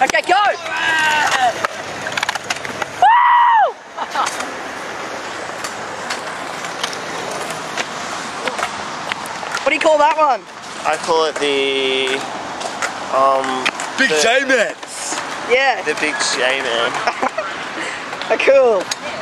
Okay, go! What do you call that one? I call it the um Big J man. Yeah. the big J man. cool.